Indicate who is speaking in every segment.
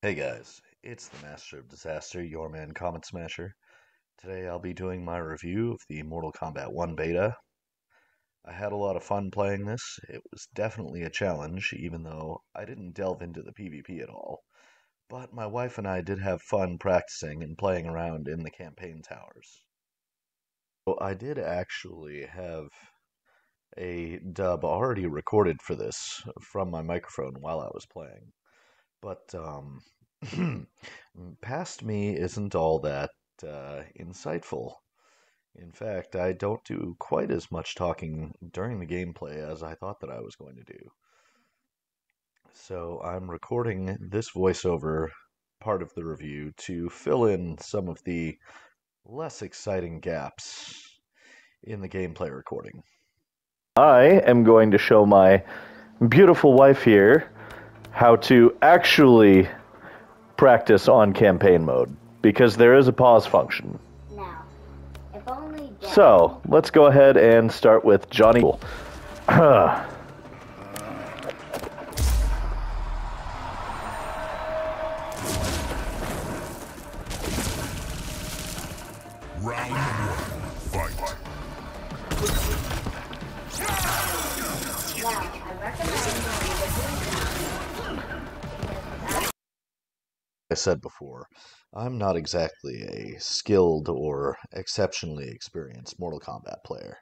Speaker 1: Hey guys, it's the Master of Disaster, your man Cometsmasher. Today I'll be doing my review of the Mortal Kombat 1 beta. I had a lot of fun playing this. It was definitely a challenge, even though I didn't delve into the PvP at all. But my wife and I did have fun practicing and playing around in the campaign towers. So I did actually have a dub already recorded for this from my microphone while I was playing. But um, past me isn't all that uh, insightful. In fact, I don't do quite as much talking during the gameplay as I thought that I was going to do. So I'm recording this voiceover part of the review to fill in some of the less exciting gaps in the gameplay recording.
Speaker 2: I am going to show my beautiful wife here how to actually practice on campaign mode because there is a pause function.
Speaker 3: Now, if only
Speaker 2: So let's go ahead and start with Johnny.
Speaker 3: I
Speaker 1: said before, I'm not exactly a skilled or exceptionally experienced Mortal Kombat player.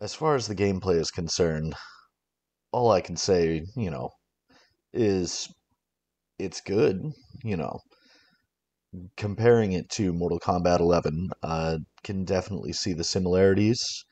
Speaker 1: As far as the gameplay is concerned, all I can say, you know, is it's good, you know. Comparing it to Mortal Kombat 11, uh, can definitely see the similarities.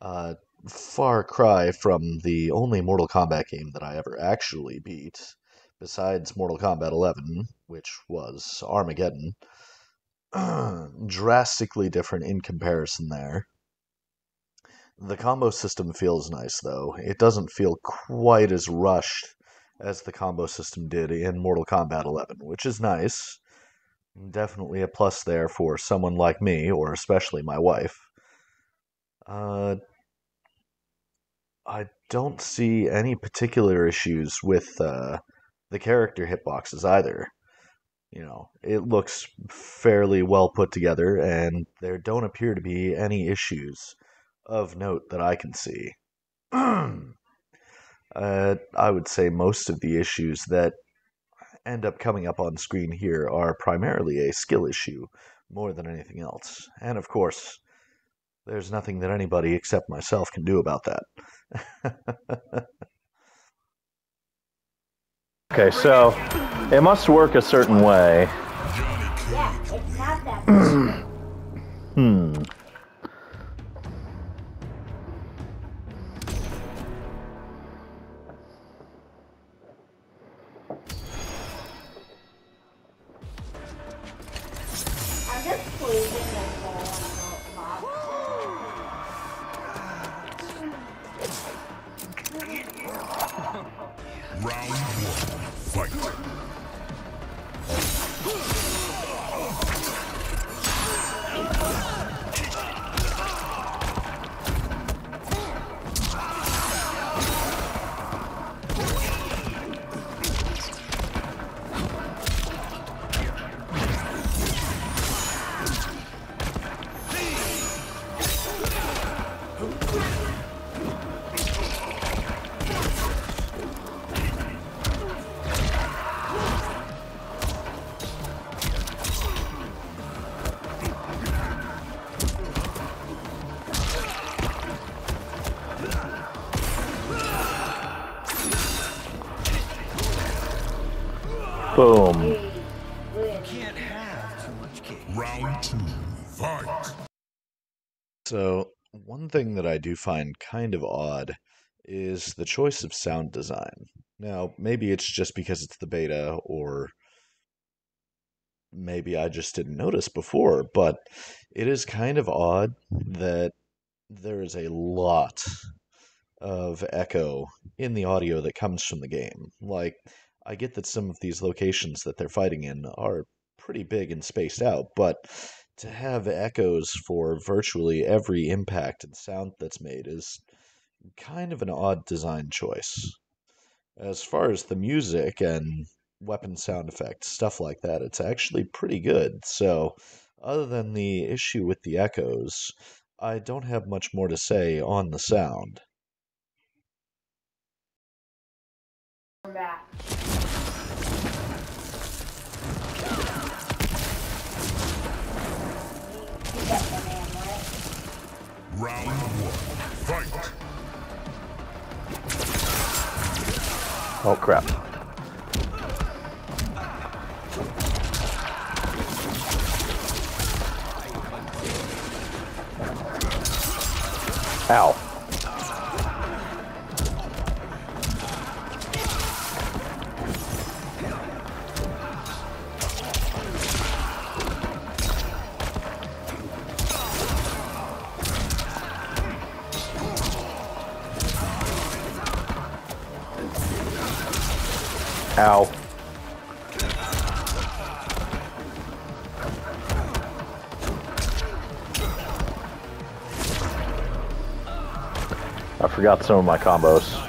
Speaker 1: Uh, far cry from the only Mortal Kombat game that I ever actually beat besides Mortal Kombat 11, which was Armageddon, drastically different in comparison there. The combo system feels nice, though. It doesn't feel quite as rushed as the combo system did in Mortal Kombat 11, which is nice. Definitely a plus there for someone like me, or especially my wife. Uh, I don't see any particular issues with uh, the character hitboxes either. You know, it looks fairly well put together, and there don't appear to be any issues of note that I can see. uh, I would say most of the issues that end up coming up on screen here are primarily a skill issue more than anything else. And of course, there's nothing that anybody except myself can do about that.
Speaker 2: Okay, so it must work a certain way.
Speaker 3: yeah, it's not that.
Speaker 2: Hmm.
Speaker 4: Round one,
Speaker 1: So, one thing that I do find kind of odd is the choice of sound design. Now, maybe it's just because it's the beta, or maybe I just didn't notice before, but it is kind of odd that there is a lot of echo in the audio that comes from the game. Like, I get that some of these locations that they're fighting in are pretty big and spaced out, but to have echoes for virtually every impact and sound that's made is kind of an odd design choice. As far as the music and weapon sound effects, stuff like that. It's actually pretty good. So, other than the issue with the echoes, I don't have much more to say on the sound.
Speaker 3: We're back.
Speaker 4: Round one. Fight.
Speaker 2: Oh crap. Ow. Ow. I forgot some of my combos.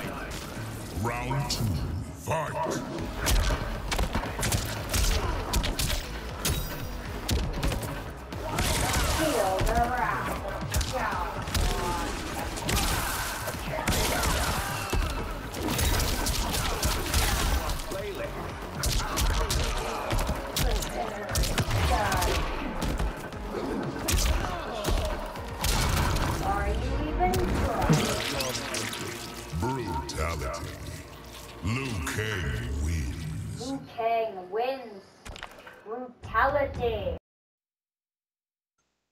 Speaker 4: Brutality.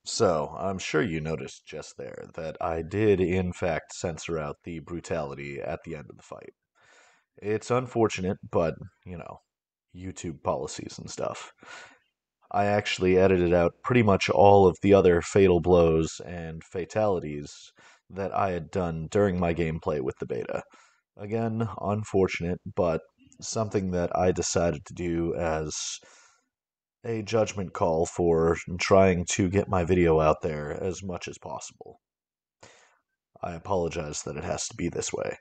Speaker 1: So, I'm sure you noticed just there that I did, in fact, censor out the brutality at the end of the fight. It's unfortunate, but, you know, YouTube policies and stuff. I actually edited out pretty much all of the other fatal blows and fatalities that I had done during my gameplay with the beta. Again, unfortunate, but something that I decided to do as a judgment call for trying to get my video out there as much as possible. I apologize that it has to be this way.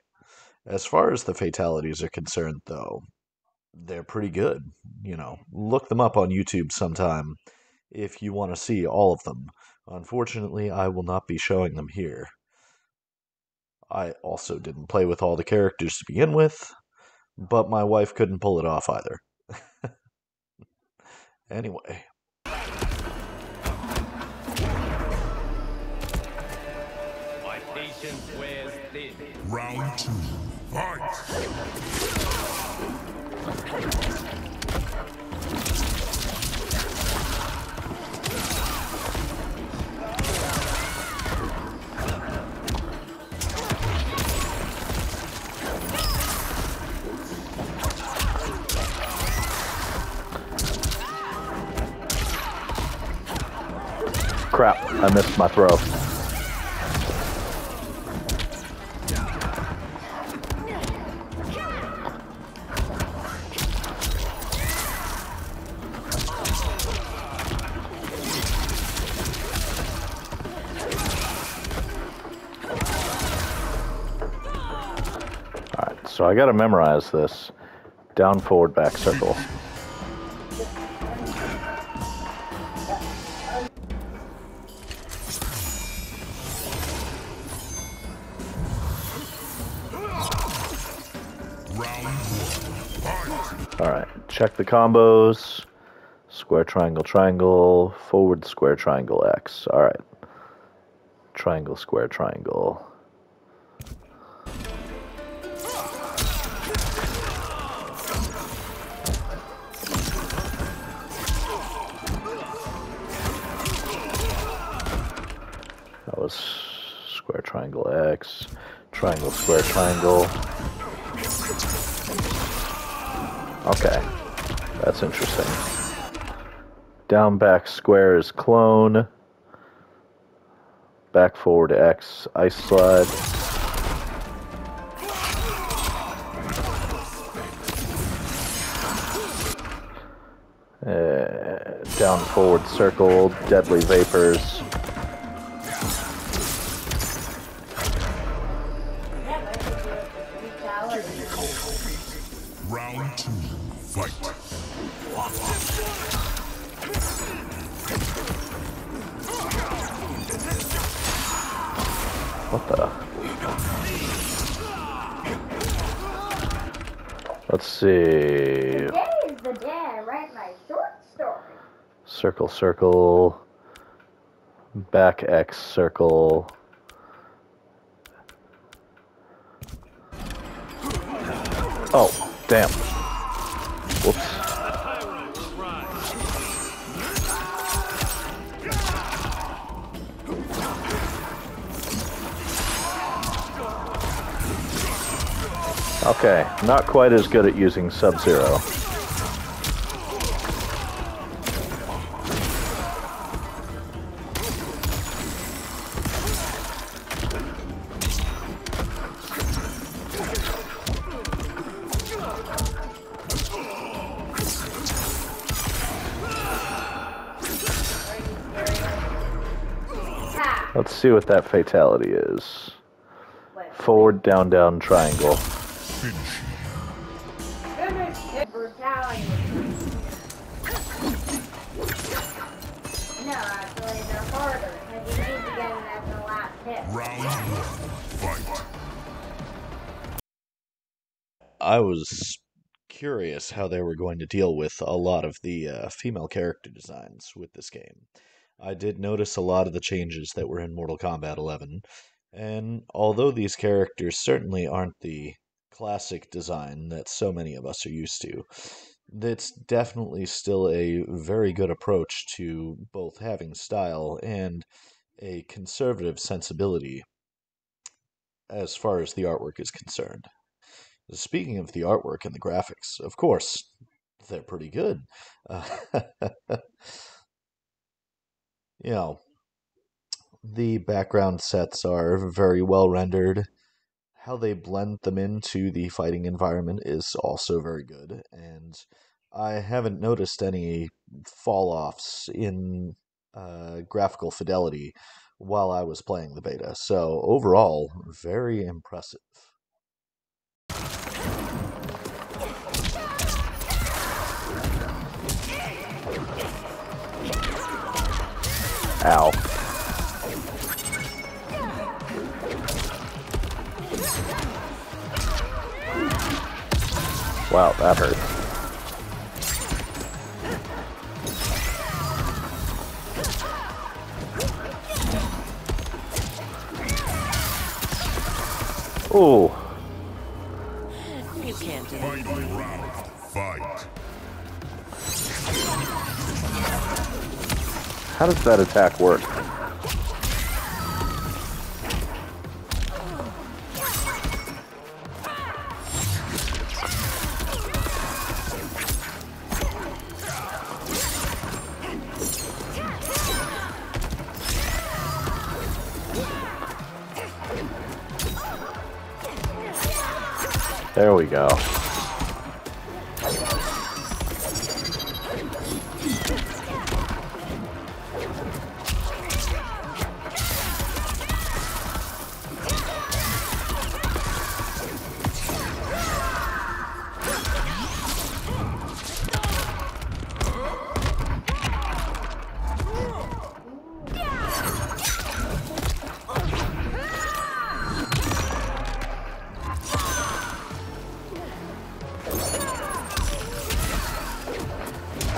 Speaker 1: As far as the fatalities are concerned, though, they're pretty good. You know, look them up on YouTube sometime if you want to see all of them. Unfortunately, I will not be showing them here. I also didn't play with all the characters to begin with, but my wife couldn't pull it off either. Anyway,
Speaker 5: My patience wears thin.
Speaker 4: Round two. Fight.
Speaker 2: Crap, I missed my throw. Alright, so I gotta memorize this. Down, forward, back, circle. Check the combos. Square, triangle, triangle, forward, square, triangle, X. Alright. Triangle, square, triangle. That was square, triangle, X. Triangle, square, triangle. Okay, that's interesting. Down, back, square is clone. Back, forward, X, ice slide. Uh, down, forward, circle, deadly vapors. Let's see.
Speaker 3: Today is the day I write my short story.
Speaker 2: Circle, circle. Back X circle. Oh, damn. Okay, not quite as good at using Sub-Zero. Let's see what that fatality is. Forward, down, down, triangle.
Speaker 3: Brutality. No, actually, they're harder, because you need to get them at the last hit.
Speaker 4: Round one. Fight.
Speaker 1: I was curious how they were going to deal with a lot of the uh, female character designs with this game. I did notice a lot of the changes that were in Mortal Kombat 11, and although these characters certainly aren't the classic design that so many of us are used to, that's definitely still a very good approach to both having style and a conservative sensibility as far as the artwork is concerned. Speaking of the artwork and the graphics, of course, they're pretty good. Uh, you know, the background sets are very well rendered. How they blend them into the fighting environment is also very good, and I haven't noticed any fall offs in uh, graphical fidelity while I was playing the beta. So, overall, very impressive.
Speaker 2: Ow. Wow, that hurt. Ooh,
Speaker 6: You can't do
Speaker 4: Final round. Fight.
Speaker 2: how does that attack work?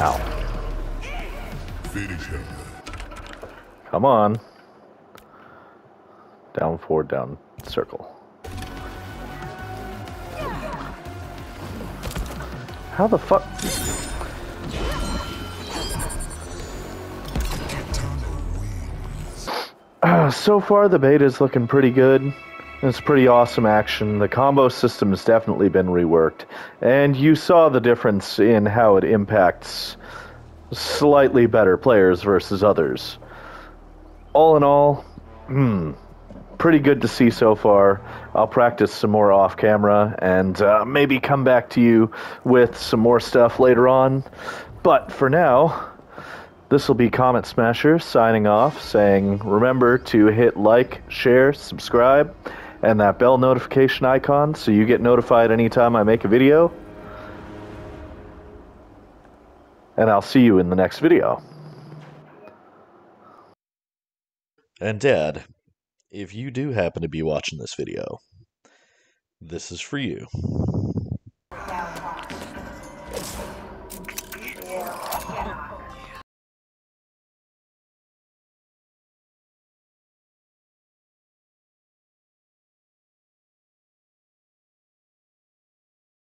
Speaker 2: Ow.
Speaker 4: Finish him.
Speaker 2: Come on. Down, forward, down, circle. How the fuck? Uh, so far, the beta is looking pretty good. It's pretty awesome action. The combo system has definitely been reworked. And you saw the difference in how it impacts slightly better players versus others. All in all, hmm, pretty good to see so far. I'll practice some more off camera and uh, maybe come back to you with some more stuff later on. But for now, this will be Cometsmasher signing off, saying remember to hit like, share, subscribe, and that bell notification icon so you get notified anytime I make a video. And I'll see you in the next video.
Speaker 1: And Dad, if you do happen to be watching this video, this is for you.